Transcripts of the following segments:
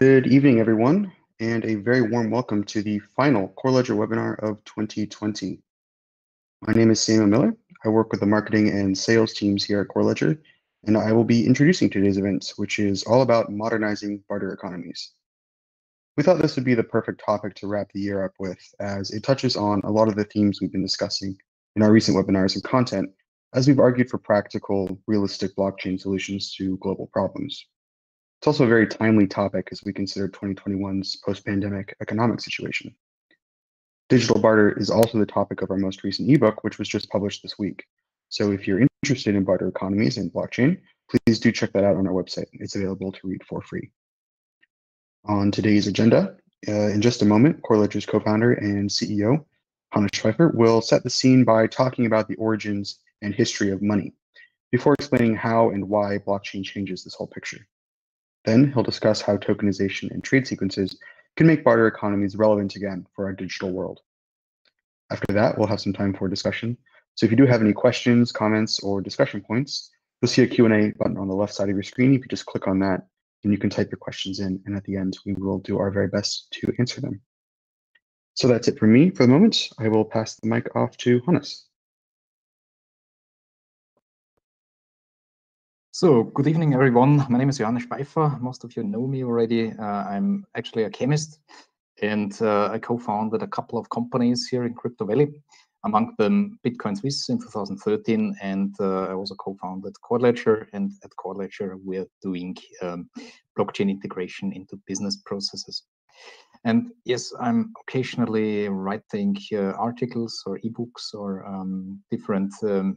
Good evening, everyone, and a very warm welcome to the final Core Ledger webinar of 2020. My name is Samuel Miller. I work with the marketing and sales teams here at Core Ledger, and I will be introducing today's event, which is all about modernizing barter economies. We thought this would be the perfect topic to wrap the year up with, as it touches on a lot of the themes we've been discussing in our recent webinars and content, as we've argued for practical, realistic blockchain solutions to global problems. It's also a very timely topic as we consider 2021's post-pandemic economic situation. Digital barter is also the topic of our most recent ebook, which was just published this week. So if you're interested in barter economies and blockchain, please do check that out on our website. It's available to read for free. On today's agenda, uh, in just a moment, Core Ledger's co-founder and CEO, Hannes Schweifer, will set the scene by talking about the origins and history of money, before explaining how and why blockchain changes this whole picture. Then he'll discuss how tokenization and trade sequences can make barter economies relevant again for our digital world. After that, we'll have some time for discussion. So if you do have any questions, comments, or discussion points, you'll see a Q&A button on the left side of your screen. You can just click on that and you can type your questions in. And at the end, we will do our very best to answer them. So that's it for me for the moment. I will pass the mic off to Hannes. So, good evening, everyone. My name is Johannes Schweifer. Most of you know me already. Uh, I'm actually a chemist, and uh, I co-founded a couple of companies here in Crypto Valley, among them Bitcoin Suisse in 2013, and uh, I also co-founded Core Ledger. And at Core Ledger, we're doing um, blockchain integration into business processes. And yes, I'm occasionally writing uh, articles or ebooks or um, different um,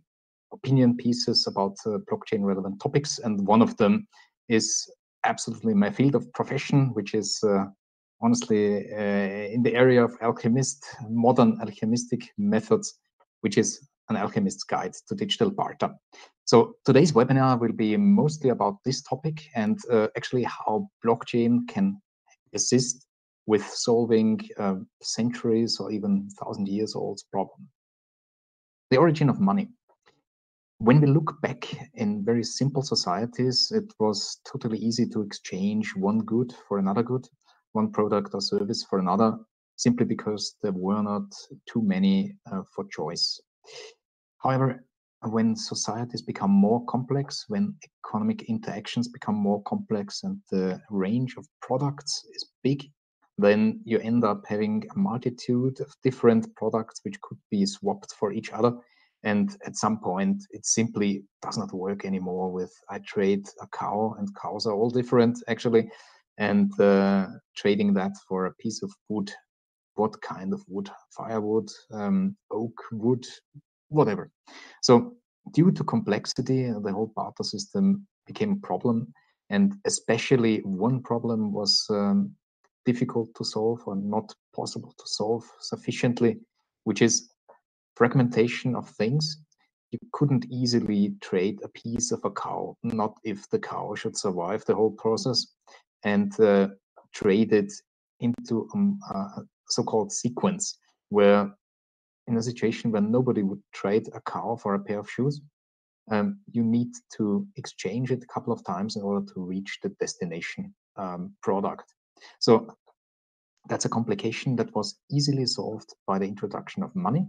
opinion pieces about uh, blockchain relevant topics. And one of them is absolutely my field of profession, which is uh, honestly uh, in the area of alchemist, modern alchemistic methods, which is an alchemist's guide to digital barter. So today's webinar will be mostly about this topic and uh, actually how blockchain can assist with solving uh, centuries or even thousand years old problem. The origin of money when we look back in very simple societies, it was totally easy to exchange one good for another good, one product or service for another, simply because there were not too many uh, for choice. However, when societies become more complex, when economic interactions become more complex and the range of products is big, then you end up having a multitude of different products which could be swapped for each other and at some point, it simply does not work anymore with I trade a cow and cows are all different actually. And uh, trading that for a piece of wood, what kind of wood? Firewood, um, oak wood, whatever. So due to complexity, the whole barter system became a problem. And especially one problem was um, difficult to solve or not possible to solve sufficiently, which is fragmentation of things, you couldn't easily trade a piece of a cow, not if the cow should survive the whole process, and uh, trade it into um, a so-called sequence, where in a situation where nobody would trade a cow for a pair of shoes, um, you need to exchange it a couple of times in order to reach the destination um, product. So that's a complication that was easily solved by the introduction of money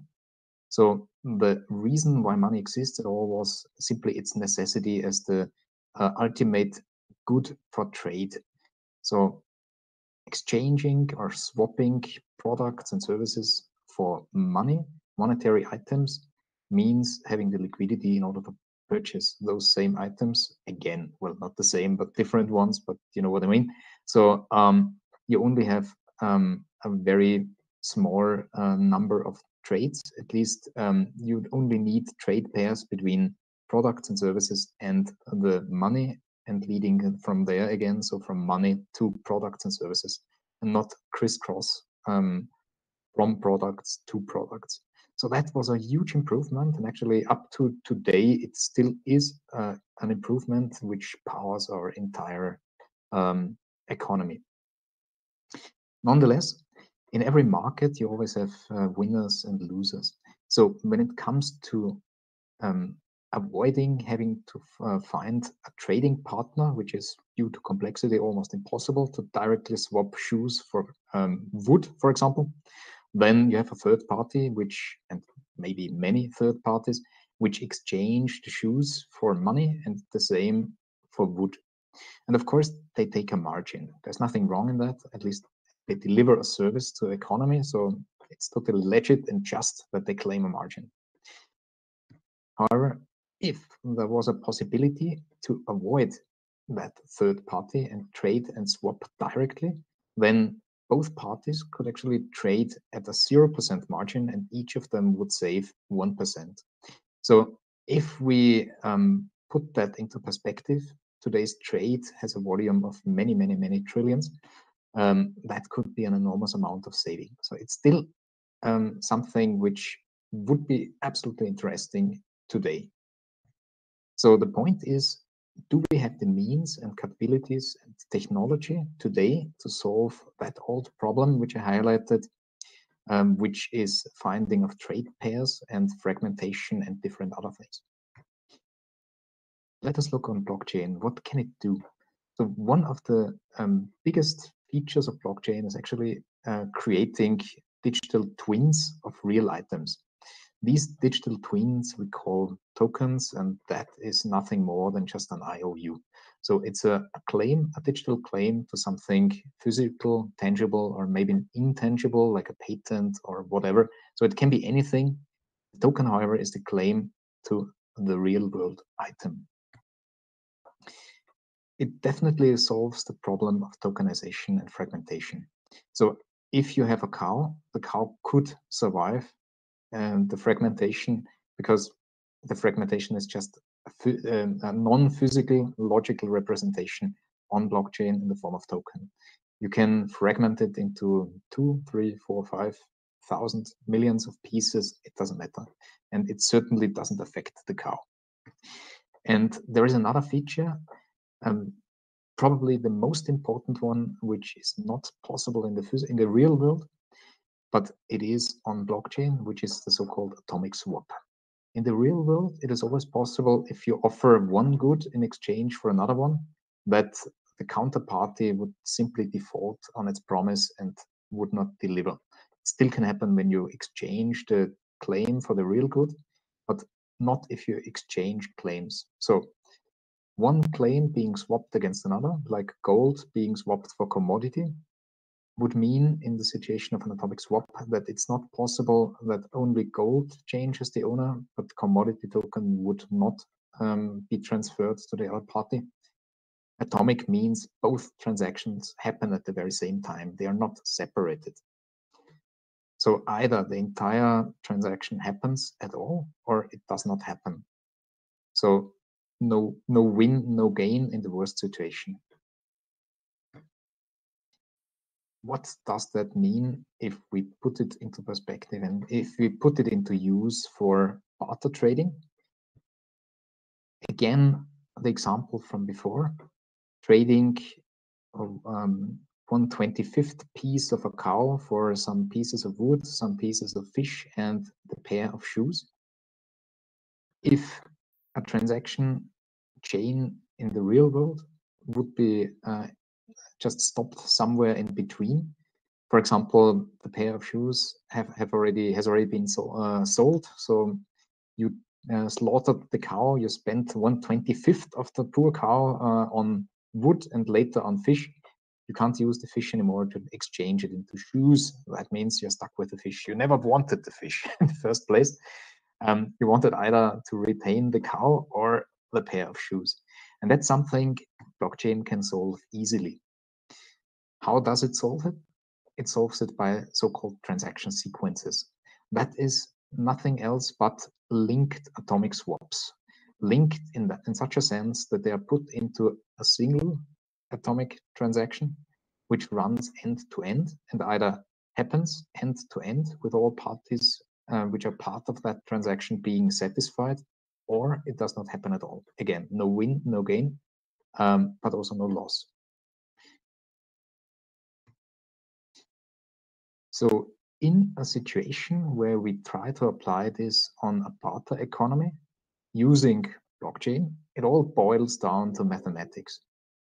so the reason why money exists at all was simply its necessity as the uh, ultimate good for trade. So exchanging or swapping products and services for money, monetary items, means having the liquidity in order to purchase those same items again. Well, not the same, but different ones, but you know what I mean. So um, you only have um, a very small uh, number of trades. At least um, you'd only need trade pairs between products and services and the money and leading from there again. So from money to products and services and not crisscross um, from products to products. So that was a huge improvement. And actually up to today, it still is uh, an improvement which powers our entire um, economy. Nonetheless, in every market, you always have uh, winners and losers. So when it comes to um, avoiding having to uh, find a trading partner, which is due to complexity almost impossible to directly swap shoes for um, wood, for example. Then you have a third party, which, and maybe many third parties, which exchange the shoes for money and the same for wood. And of course, they take a margin. There's nothing wrong in that. At least they deliver a service to the economy. So it's totally legit and just that they claim a margin. However, if there was a possibility to avoid that third party and trade and swap directly, then both parties could actually trade at a 0% margin and each of them would save 1%. So if we um, put that into perspective, today's trade has a volume of many, many, many trillions. Um, that could be an enormous amount of saving. So it's still um, something which would be absolutely interesting today. So the point is, do we have the means and capabilities and technology today to solve that old problem which I highlighted, um, which is finding of trade pairs and fragmentation and different other things? Let us look on blockchain. What can it do? So one of the um, biggest features of blockchain is actually uh, creating digital twins of real items. These digital twins we call tokens, and that is nothing more than just an IOU. So it's a, a, claim, a digital claim to something physical, tangible, or maybe intangible, like a patent or whatever. So it can be anything. The token, however, is the claim to the real world item. It definitely solves the problem of tokenization and fragmentation. So if you have a cow, the cow could survive and the fragmentation because the fragmentation is just a, um, a non-physical logical representation on blockchain in the form of token. You can fragment it into two, three, four, five thousand millions of pieces. It doesn't matter. And it certainly doesn't affect the cow. And there is another feature, um, probably the most important one, which is not possible in the in the real world, but it is on blockchain, which is the so-called atomic swap. In the real world, it is always possible if you offer one good in exchange for another one, that the counterparty would simply default on its promise and would not deliver. It still can happen when you exchange the claim for the real good, but not if you exchange claims. So one claim being swapped against another, like gold being swapped for commodity, would mean in the situation of an atomic swap that it's not possible that only gold changes the owner, but commodity token would not um, be transferred to the other party. Atomic means both transactions happen at the very same time. They are not separated. So either the entire transaction happens at all or it does not happen. So no, no win, no gain in the worst situation. what does that mean if we put it into perspective and if we put it into use for barter trading? Again, the example from before, trading um, 125th piece of a cow for some pieces of wood, some pieces of fish, and the pair of shoes. If a transaction chain in the real world would be uh, just stopped somewhere in between. For example, the pair of shoes have, have already has already been so, uh, sold. So you uh, slaughtered the cow, you spent 125th of the poor cow uh, on wood and later on fish. You can't use the fish anymore to exchange it into shoes. That means you're stuck with the fish. You never wanted the fish in the first place. Um, you wanted either to retain the cow or the pair of shoes. And that's something blockchain can solve easily. How does it solve it? It solves it by so-called transaction sequences. That is nothing else but linked atomic swaps. Linked in, the, in such a sense that they are put into a single atomic transaction, which runs end to end and either happens end to end with all parties uh, which are part of that transaction being satisfied, or it does not happen at all. Again, no win, no gain, um, but also no loss. So in a situation where we try to apply this on a barter economy, using blockchain, it all boils down to mathematics.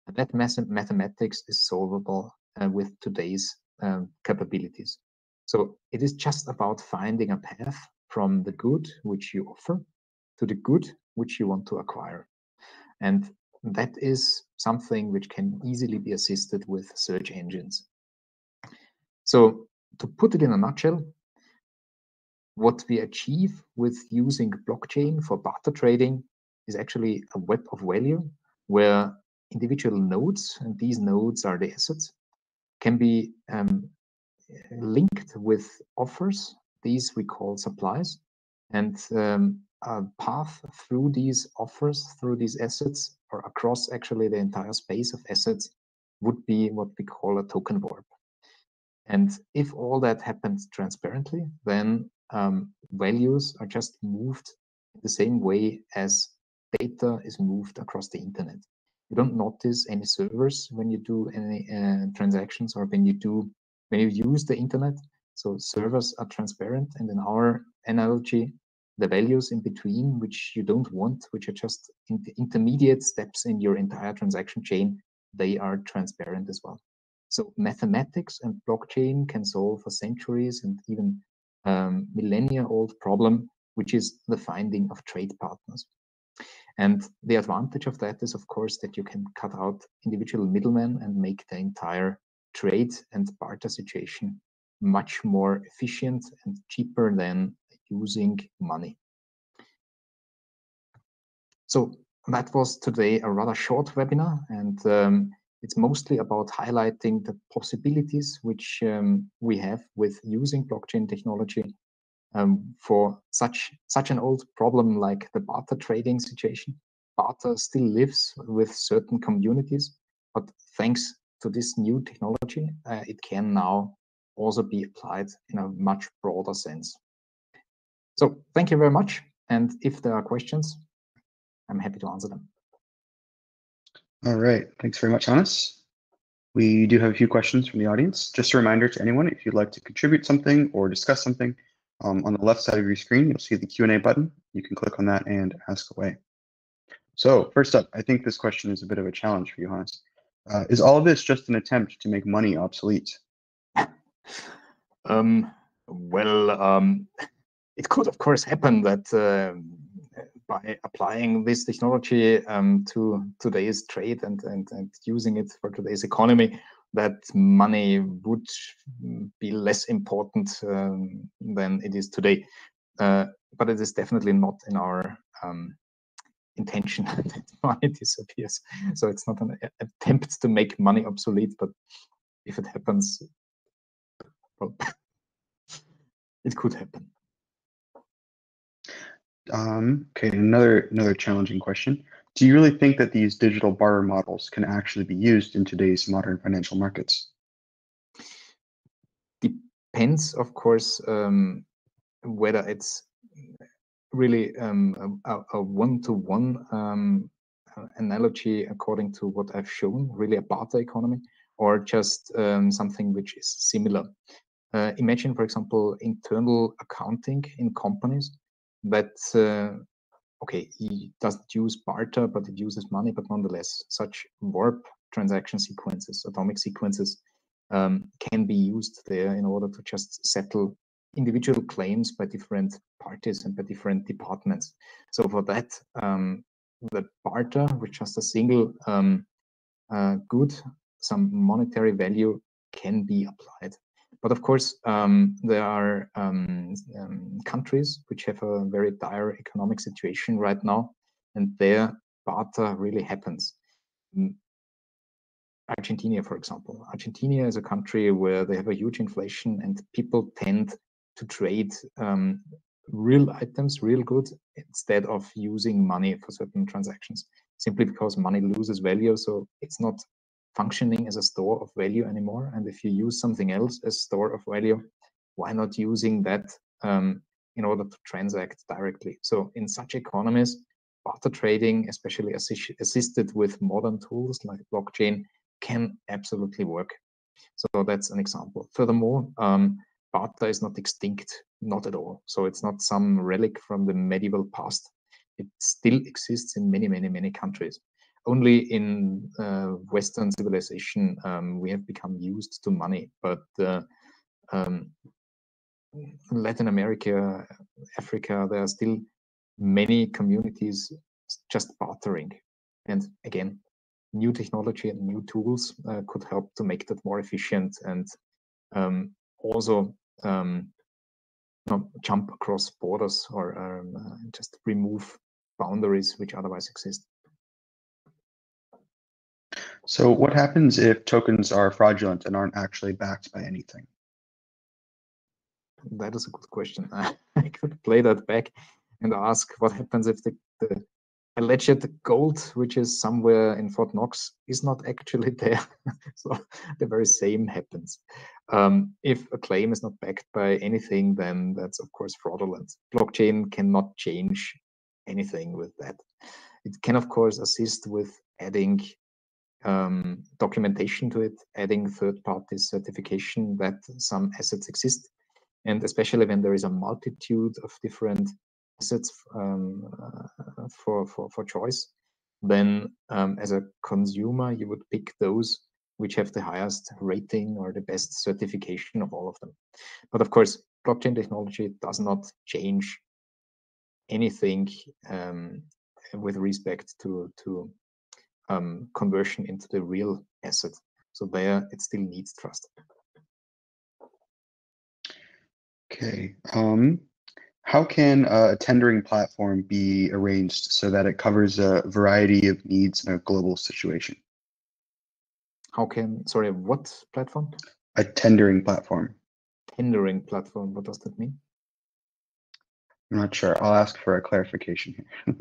And that mathematics is solvable uh, with today's um, capabilities. So it is just about finding a path from the good which you offer to the good which you want to acquire. And that is something which can easily be assisted with search engines. So to put it in a nutshell, what we achieve with using blockchain for barter trading is actually a web of value where individual nodes, and these nodes are the assets, can be um, linked with offers. These we call supplies. And um, a path through these offers, through these assets, or across actually the entire space of assets would be what we call a token warp. And if all that happens transparently, then um, values are just moved the same way as data is moved across the internet. You don't notice any servers when you do any uh, transactions or when you do when you use the internet. So servers are transparent, and in our analogy, the values in between, which you don't want, which are just in intermediate steps in your entire transaction chain, they are transparent as well. So mathematics and blockchain can solve a centuries and even um, millennia old problem, which is the finding of trade partners. And the advantage of that is, of course, that you can cut out individual middlemen and make the entire trade and barter situation much more efficient and cheaper than using money. So that was today a rather short webinar, and um, it's mostly about highlighting the possibilities which um, we have with using blockchain technology um, for such such an old problem like the barter trading situation. Barter still lives with certain communities, but thanks to this new technology, uh, it can now also be applied in a much broader sense. So thank you very much. And if there are questions, I'm happy to answer them. All right. Thanks very much, Hannes. We do have a few questions from the audience. Just a reminder to anyone, if you'd like to contribute something or discuss something, um, on the left side of your screen, you'll see the Q&A button. You can click on that and ask away. So first up, I think this question is a bit of a challenge for you, Hannes. Uh, is all this just an attempt to make money obsolete? Um, well, um, it could, of course, happen that uh, by applying this technology um, to today's trade and, and, and using it for today's economy, that money would be less important um, than it is today. Uh, but it is definitely not in our um, intention that money disappears. So it's not an attempt to make money obsolete, but if it happens, well, it could happen. Um, okay, another another challenging question. Do you really think that these digital barter models can actually be used in today's modern financial markets? Depends, of course, um, whether it's really um, a one-to-one um, analogy according to what I've shown, really a barter economy, or just um, something which is similar. Uh, imagine, for example, internal accounting in companies that uh, okay, he doesn't use barter, but it uses money, but nonetheless, such warp transaction sequences, atomic sequences, um, can be used there in order to just settle individual claims by different parties and by different departments. So for that, um, the barter, which just a single um, uh, good, some monetary value can be applied. But of course, um, there are um, um, countries which have a very dire economic situation right now, and there barter really happens. Mm, Argentina, for example. Argentina is a country where they have a huge inflation and people tend to trade um, real items, real goods, instead of using money for certain transactions, simply because money loses value. So it's not functioning as a store of value anymore. And if you use something else as store of value, why not using that um, in order to transact directly? So in such economies, barter trading, especially assi assisted with modern tools like blockchain, can absolutely work. So that's an example. Furthermore, um, barter is not extinct, not at all. So it's not some relic from the medieval past. it still exists in many, many, many countries. Only in uh, Western civilization um, we have become used to money, but uh, um, Latin America, Africa, there are still many communities just bartering. And again, new technology and new tools uh, could help to make that more efficient and um, also um, jump across borders or um, uh, just remove boundaries which otherwise exist. So what happens if tokens are fraudulent and aren't actually backed by anything? That is a good question. I could play that back and ask what happens if the, the alleged gold, which is somewhere in Fort Knox, is not actually there. so the very same happens. Um, if a claim is not backed by anything, then that's of course fraudulent. Blockchain cannot change anything with that. It can of course assist with adding um, documentation to it, adding third-party certification that some assets exist. And especially when there is a multitude of different assets um, uh, for, for, for choice, then um, as a consumer, you would pick those which have the highest rating or the best certification of all of them. But of course, blockchain technology does not change anything um, with respect to, to um, conversion into the real asset. So there, it still needs trust. Okay. Um, how can a tendering platform be arranged so that it covers a variety of needs in a global situation? How can, sorry, what platform? A tendering platform. Tendering platform, what does that mean? I'm not sure. I'll ask for a clarification here.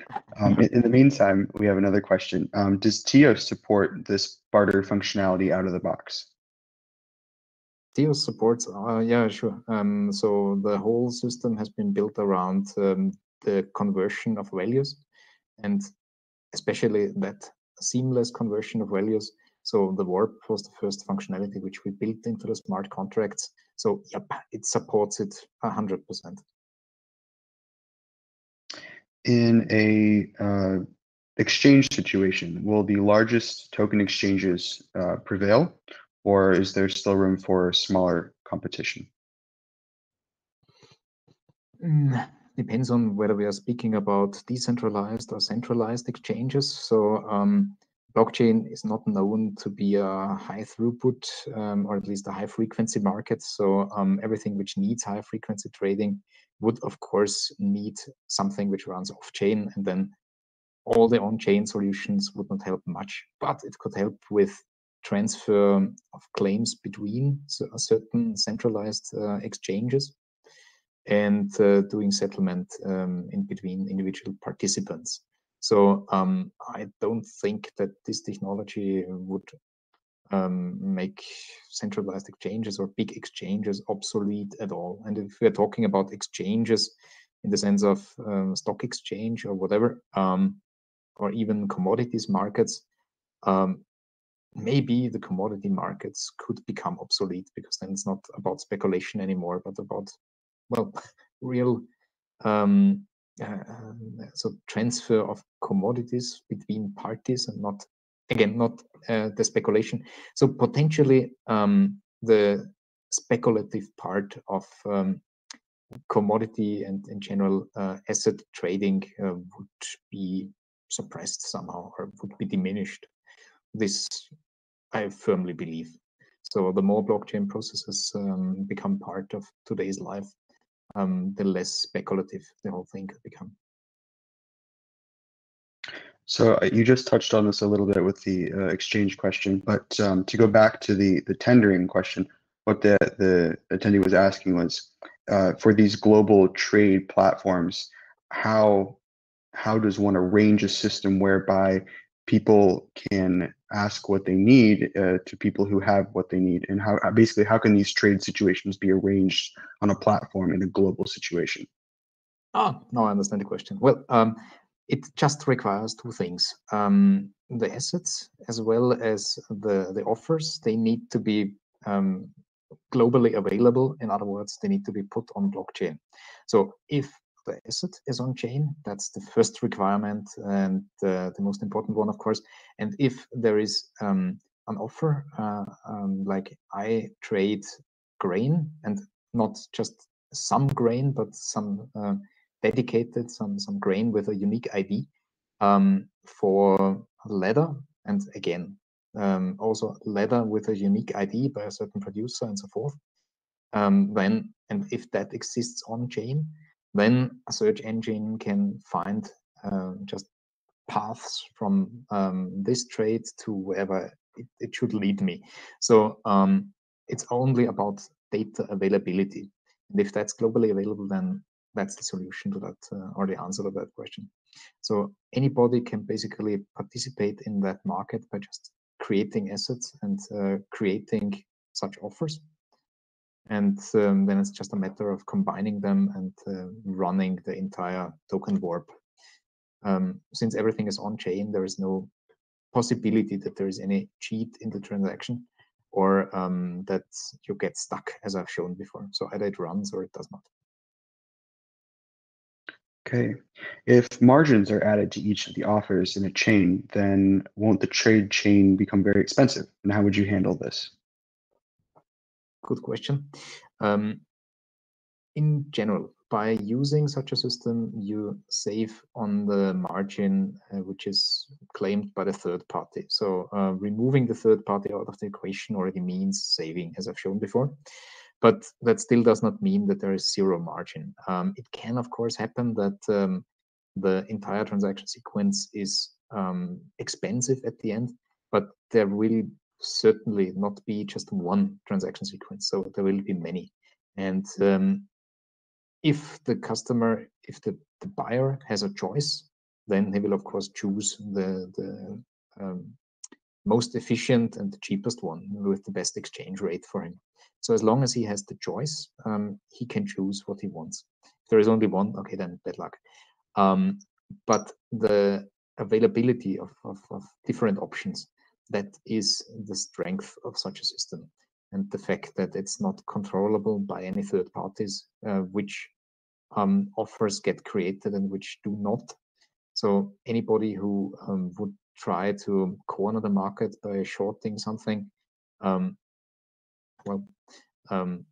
um, in, in, the meantime, we have another question. Um, does Teos support this barter functionality out of the box? Teos supports, uh, yeah, sure. Um, so the whole system has been built around um, the conversion of values and especially that seamless conversion of values. So the warp was the first functionality which we built into the smart contracts. So yep, it supports it 100%. In a uh, exchange situation, will the largest token exchanges uh, prevail or is there still room for smaller competition? Mm, depends on whether we are speaking about decentralized or centralized exchanges. So um, blockchain is not known to be a high throughput um, or at least a high frequency market. So um, everything which needs high frequency trading would of course need something which runs off chain and then all the on-chain solutions would not help much, but it could help with transfer of claims between certain centralized uh, exchanges and uh, doing settlement um, in between individual participants. So um, I don't think that this technology would um, make centralized exchanges or big exchanges obsolete at all. And if we're talking about exchanges in the sense of um, stock exchange or whatever, um, or even commodities markets, um, maybe the commodity markets could become obsolete because then it's not about speculation anymore, but about, well, real um, uh, so transfer of commodities between parties and not, again, not uh, the speculation. So potentially um, the speculative part of um, commodity and in general uh, asset trading uh, would be suppressed somehow or would be diminished this I firmly believe. So the more blockchain processes um, become part of today's life, um, the less speculative the whole thing could become. So uh, you just touched on this a little bit with the uh, exchange question, but um, to go back to the the tendering question, what the the attendee was asking was uh, for these global trade platforms, how how does one arrange a system whereby people can ask what they need uh, to people who have what they need and how basically how can these trade situations be arranged on a platform in a global situation? Oh no i understand the question. Well um, it just requires two things. Um, the assets as well as the the offers they need to be um, globally available. In other words they need to be put on blockchain. So if the asset is on chain. That's the first requirement and uh, the most important one, of course. And if there is um, an offer, uh, um, like I trade grain and not just some grain, but some uh, dedicated, some, some grain with a unique ID um, for leather. And again, um, also leather with a unique ID by a certain producer and so forth. Um, then, and if that exists on chain, then a search engine can find uh, just paths from um, this trade to wherever it, it should lead me. So um, it's only about data availability. And if that's globally available, then that's the solution to that uh, or the answer to that question. So anybody can basically participate in that market by just creating assets and uh, creating such offers. And um, then it's just a matter of combining them and uh, running the entire token warp. Um, since everything is on chain, there is no possibility that there is any cheat in the transaction or um, that you get stuck as I've shown before. So either it runs or it does not. Okay. If margins are added to each of the offers in a chain, then won't the trade chain become very expensive? And how would you handle this? Good question. Um, in general, by using such a system, you save on the margin uh, which is claimed by the third party. So uh, removing the third party out of the equation already means saving, as I've shown before. But that still does not mean that there is zero margin. Um, it can, of course, happen that um, the entire transaction sequence is um, expensive at the end, but there will certainly not be just one transaction sequence. So there will be many. And um, if the customer, if the, the buyer has a choice, then he will of course choose the, the um, most efficient and the cheapest one with the best exchange rate for him. So as long as he has the choice, um, he can choose what he wants. If there is only one, okay, then bad luck. Um, but the availability of, of, of, different options, that is the strength of such a system. And the fact that it's not controllable by any third parties, uh, which um, offers get created and which do not. So anybody who um, would try to corner the market by shorting something, um, well, um,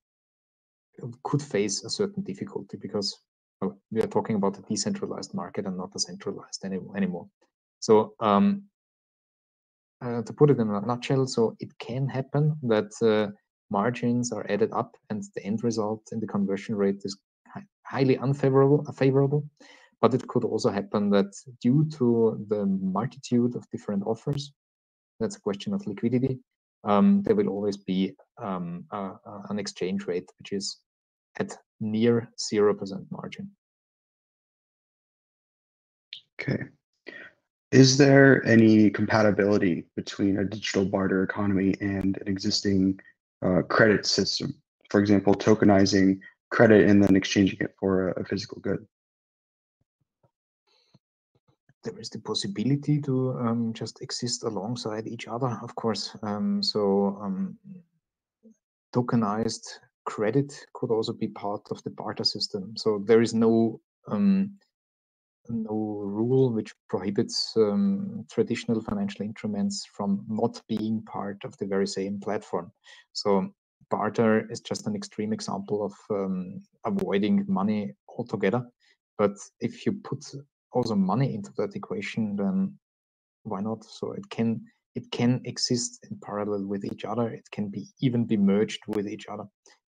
could face a certain difficulty because well, we are talking about a decentralized market and not a centralized any, anymore. So um, uh, to put it in a nutshell, so it can happen that uh, margins are added up and the end result in the conversion rate is highly unfavorable, favorable, but it could also happen that due to the multitude of different offers, that's a question of liquidity, um, there will always be um, a, a, an exchange rate which is at near 0% margin. Okay. Is there any compatibility between a digital barter economy and an existing uh, credit system? For example, tokenizing credit and then exchanging it for a, a physical good? there is the possibility to um, just exist alongside each other, of course. Um, so um, tokenized credit could also be part of the barter system. So there is no um, no rule which prohibits um, traditional financial instruments from not being part of the very same platform. So barter is just an extreme example of um, avoiding money altogether. But if you put also money into that equation, then why not? So it can it can exist in parallel with each other. It can be even be merged with each other.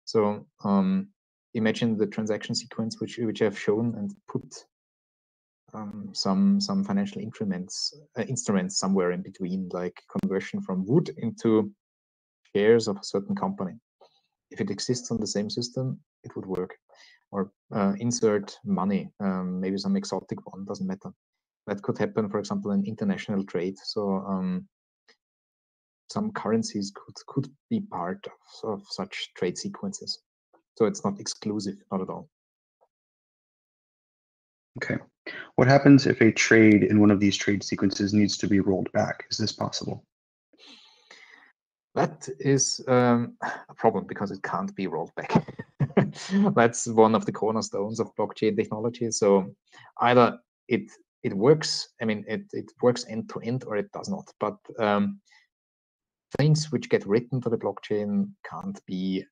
So um, imagine the transaction sequence which which I've shown and put um, some some financial instruments uh, instruments somewhere in between, like conversion from wood into shares of a certain company. If it exists on the same system, it would work or uh, insert money, um, maybe some exotic one, doesn't matter. That could happen, for example, in international trade. So um, some currencies could could be part of, of such trade sequences. So it's not exclusive, not at all. Okay. What happens if a trade in one of these trade sequences needs to be rolled back? Is this possible? That is um, a problem because it can't be rolled back. that's one of the cornerstones of blockchain technology. So either it it works, I mean, it, it works end to end or it does not. But um, things which get written to the blockchain can't be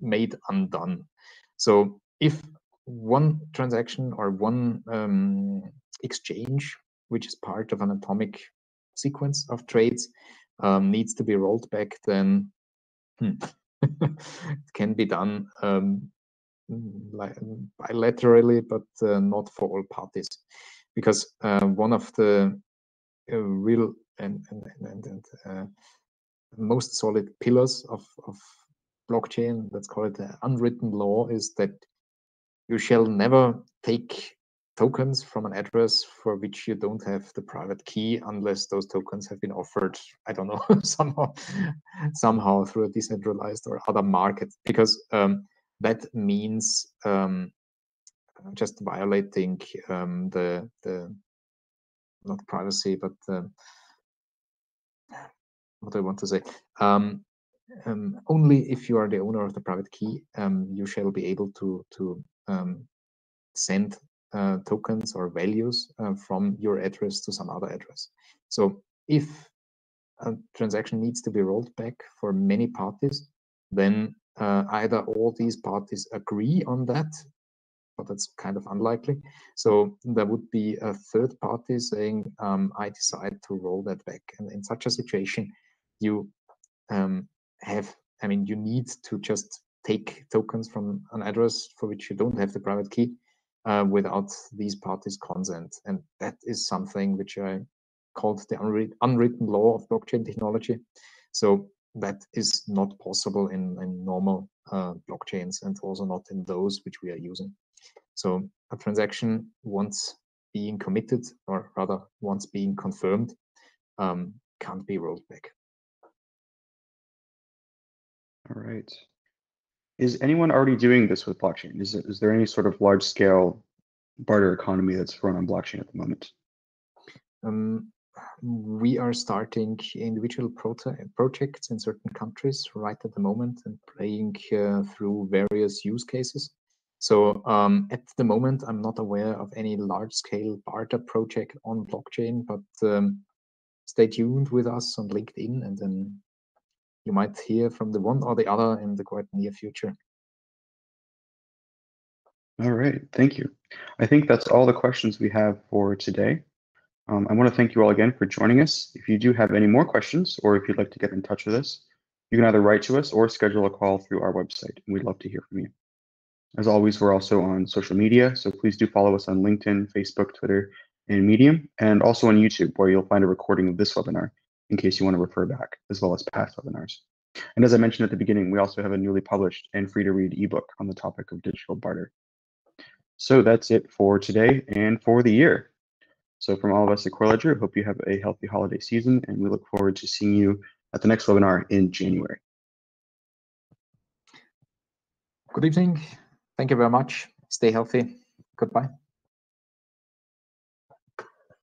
made undone. So if one transaction or one um, exchange, which is part of an atomic sequence of trades, um, needs to be rolled back, then hmm, it can be done um, bilaterally, but uh, not for all parties, because uh, one of the uh, real and, and, and, and uh, most solid pillars of, of blockchain, let's call it the unwritten law, is that you shall never take tokens from an address for which you don't have the private key unless those tokens have been offered, I don't know, somehow, somehow through a decentralized or other market, because um, that means um, just violating um, the the not privacy, but what I want to say. Um, um, only if you are the owner of the private key, um, you shall be able to to um, send uh, tokens or values uh, from your address to some other address. So if a transaction needs to be rolled back for many parties, then uh, either all these parties agree on that, but that's kind of unlikely. So there would be a third party saying, um, I decide to roll that back. And in such a situation, you um, have, I mean, you need to just take tokens from an address for which you don't have the private key uh, without these parties' consent. And that is something which I called the unwritten law of blockchain technology. So that is not possible in, in normal uh, blockchains and also not in those which we are using. So a transaction once being committed or rather once being confirmed um, can't be rolled back. All right. Is anyone already doing this with blockchain? Is, is there any sort of large scale barter economy that's run on blockchain at the moment? Um, we are starting individual projects in certain countries right at the moment and playing uh, through various use cases. So um, at the moment, I'm not aware of any large scale barter project on blockchain, but um, stay tuned with us on LinkedIn and then you might hear from the one or the other in the quite near future. All right, thank you. I think that's all the questions we have for today. Um, I want to thank you all again for joining us. If you do have any more questions or if you'd like to get in touch with us, you can either write to us or schedule a call through our website, and we'd love to hear from you. As always, we're also on social media, so please do follow us on LinkedIn, Facebook, Twitter, and Medium, and also on YouTube, where you'll find a recording of this webinar in case you want to refer back, as well as past webinars. And as I mentioned at the beginning, we also have a newly published and free to read ebook on the topic of digital barter. So that's it for today and for the year. So from all of us at Core Ledger, hope you have a healthy holiday season, and we look forward to seeing you at the next webinar in January. Good evening. Thank you very much. Stay healthy. Goodbye.